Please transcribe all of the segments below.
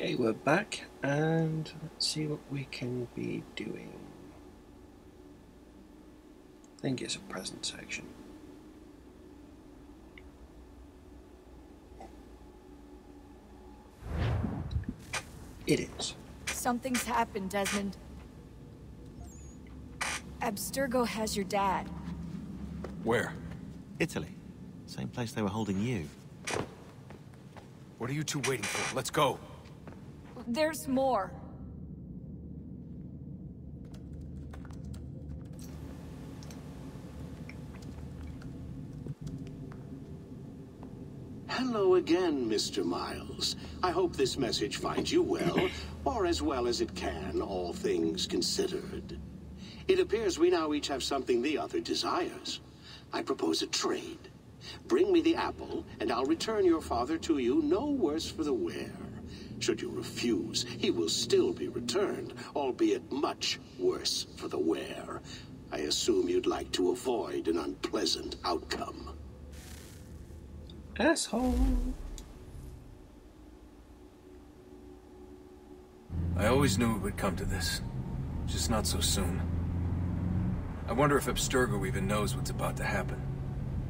Okay, we're back and let's see what we can be doing. I think it's a present section. It is. Something's happened, Desmond. Abstergo has your dad. Where? Italy. Same place they were holding you. What are you two waiting for? Let's go. There's more. Hello again, Mr. Miles. I hope this message finds you well, or as well as it can, all things considered. It appears we now each have something the other desires. I propose a trade. Bring me the apple, and I'll return your father to you no worse for the wear. Should you refuse, he will still be returned, albeit much worse for the wear. I assume you'd like to avoid an unpleasant outcome. Asshole. I always knew it would come to this. Just not so soon. I wonder if Abstergo even knows what's about to happen.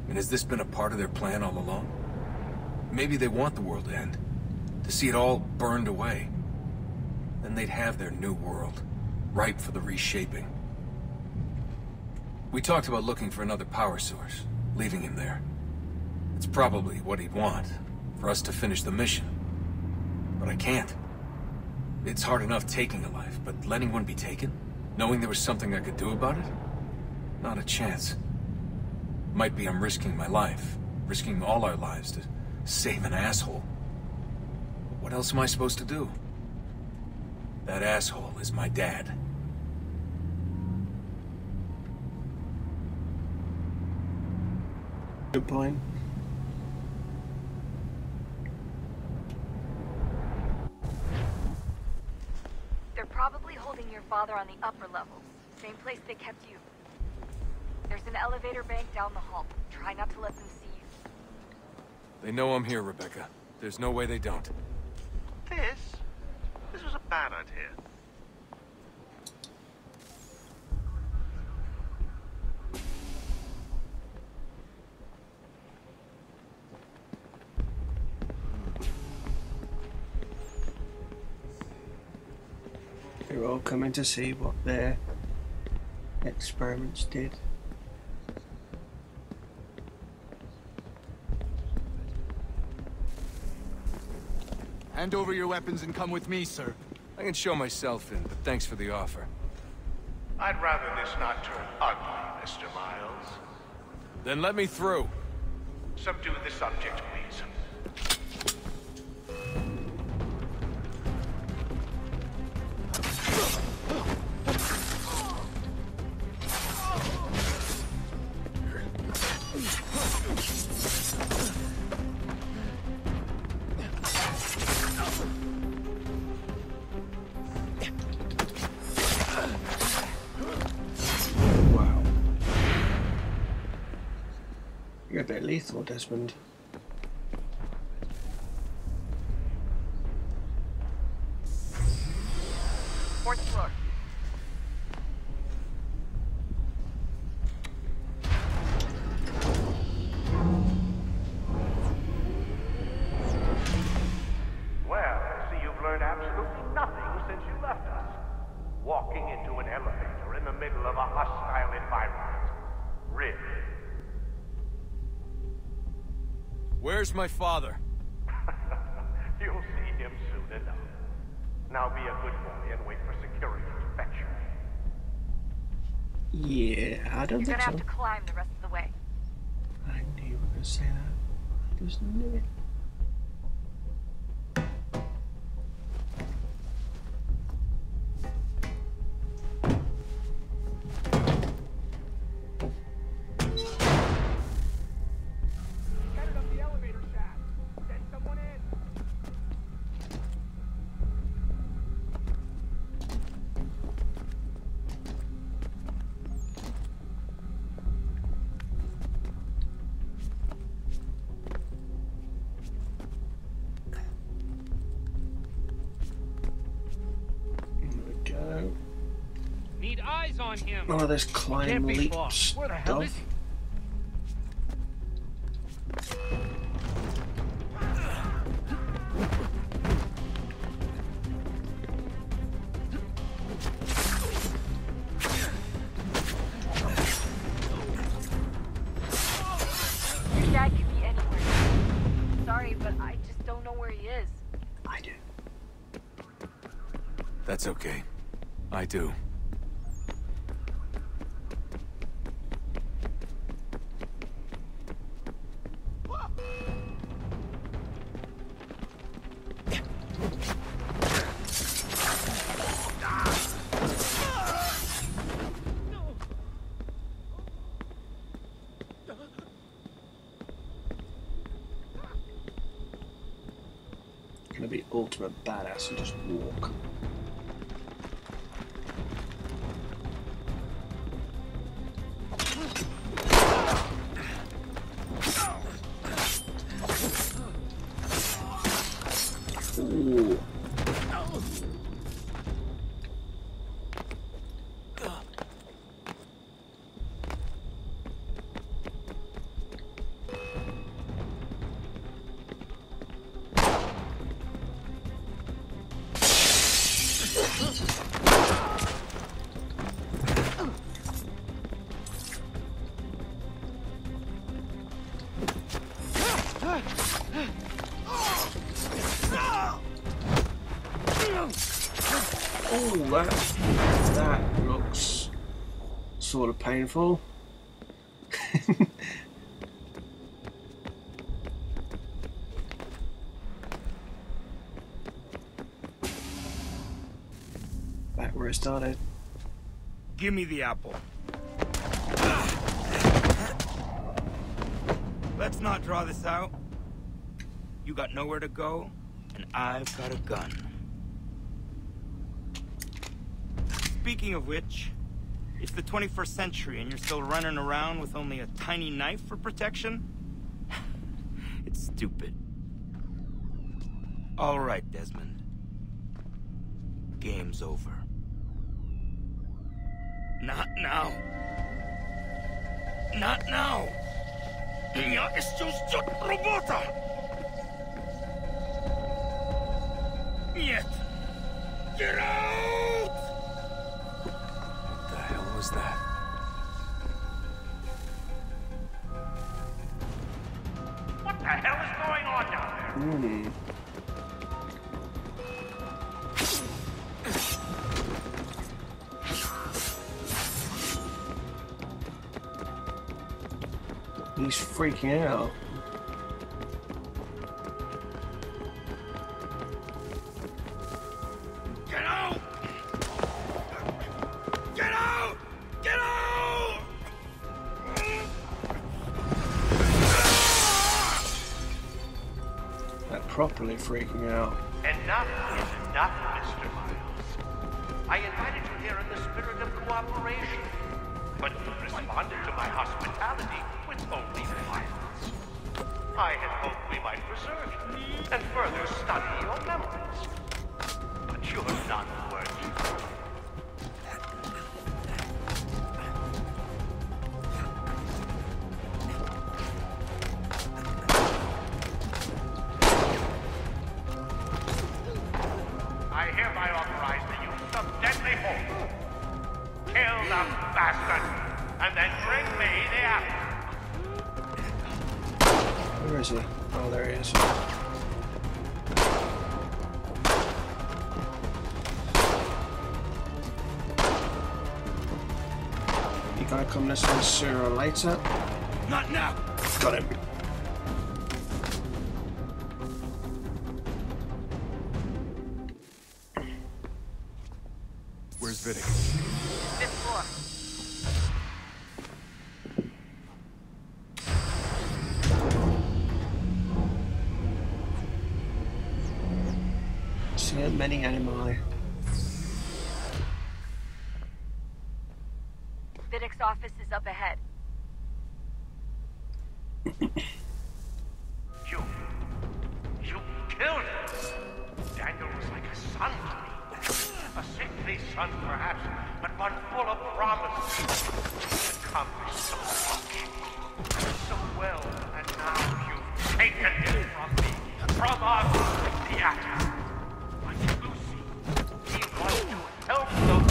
And has this been a part of their plan all along? Maybe they want the world to end. To see it all burned away. Then they'd have their new world. Ripe for the reshaping. We talked about looking for another power source. Leaving him there. It's probably what he'd want. For us to finish the mission. But I can't. It's hard enough taking a life, but letting one be taken? Knowing there was something I could do about it? Not a chance. Might be I'm risking my life. Risking all our lives to save an asshole. But what else am I supposed to do? That asshole is my dad. Good point. They're probably holding your father on the upper levels. Same place they kept you. There's an elevator bank down the hall. Try not to let them see you. They know I'm here, Rebecca. There's no way they don't. This? This was a bad idea. They're all coming to see what their experiments did. Hand over your weapons and come with me, sir. I can show myself in, but thanks for the offer. I'd rather this not turn ugly, Mr. Miles. Then let me through. Subdue the subject, please. A bit lethal, Desmond. Where's my father? You'll see him soon enough. Now be a good boy and wait for security to fetch you. Yeah, I don't You're think gonna have to climb the rest of the way. I knew you were going to say that. I just knew it. On him. None of this climb Can't be leap far. Where the hell stuff. is he? Gonna be ultimate badass and just walk. Oh, that that looks sort of painful. Back where it started. Give me the apple. Let's not draw this out. You got nowhere to go, and I've got a gun. Speaking of which, it's the 21st century and you're still running around with only a tiny knife for protection? it's stupid. All right, Desmond. Game's over. Not now. Not now. Я еще ждет работа. Нет. He's freaking out. Get out! Get out! Get out! Like properly freaking out. Enough is enough, Mr. Miles. I invited you here in the spirit of cooperation, but you responded to my hospitality only violence. I had hoped we might preserve you and further study your memories. But you're not worthy. I hereby authorize the use of deadly. Kill the bastard, and then bring me the apple. Where is he? Oh, there he is. You gotta come this way sooner or later. Not now! Got him. Where's Vidic? Fifth floor. Many animali. Vidic's office is up ahead. You. You killed him. Daniel was like a son to me. A sick princely son, perhaps, but one full of promise. Accomplished so much, so well, and now you've taken it from me, from us, the actor. To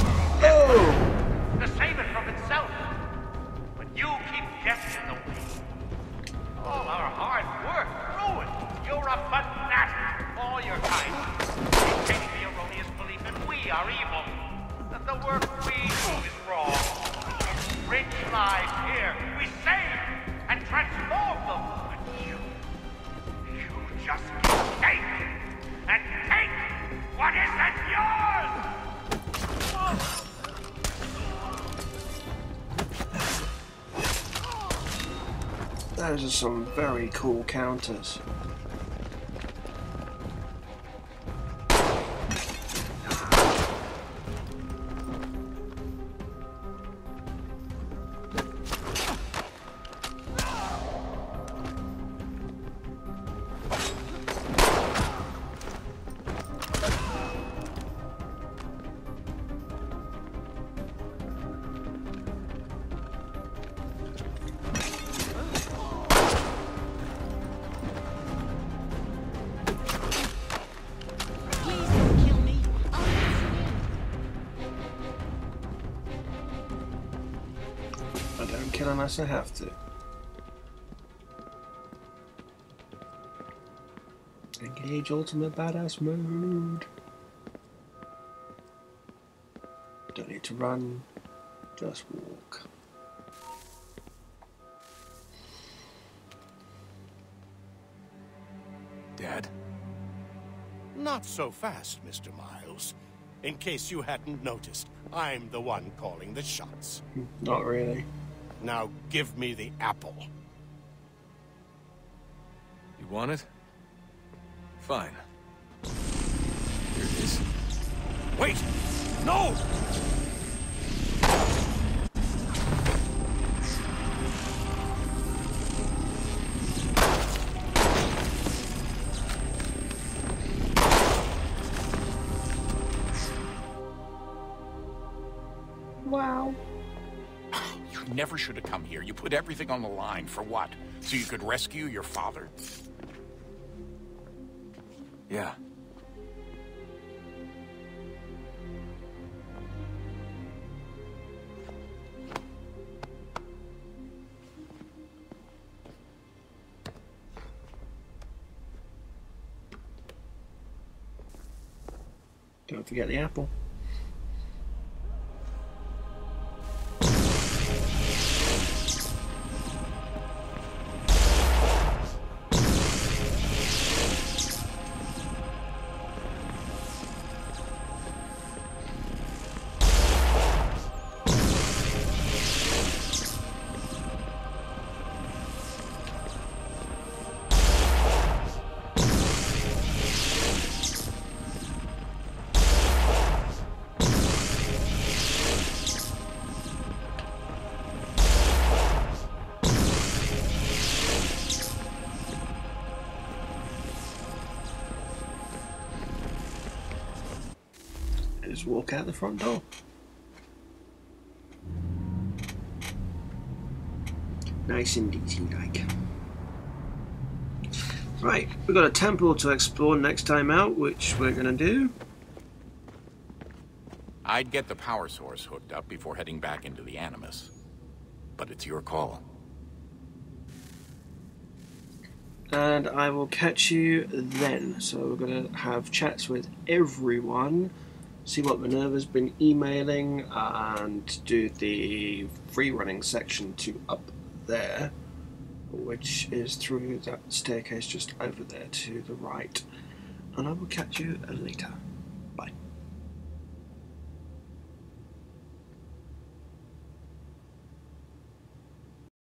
some very cool counters. I have to. Engage ultimate badass mode. Don't need to run, just walk. Dad? Not so fast, Mr. Miles. In case you hadn't noticed, I'm the one calling the shots. Not really. Now give me the apple. You want it? Fine. Here it is. Wait! No! Never should have come here. You put everything on the line. For what? So you could rescue your father? Yeah. Don't forget the apple. Just walk out the front door. Nice and easy like. Right, we've got a temple to explore next time out, which we're gonna do. I'd get the power source hooked up before heading back into the Animus. But it's your call. and I will catch you then. So we're going to have chats with everyone, see what Minerva's been emailing, and do the free running section to up there, which is through that staircase just over there to the right. And I will catch you later.